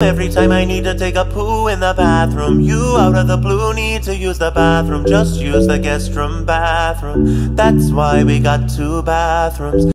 Every time I need to take a poo in the bathroom You out of the blue need to use the bathroom. Just use the guest room bathroom. That's why we got two bathrooms.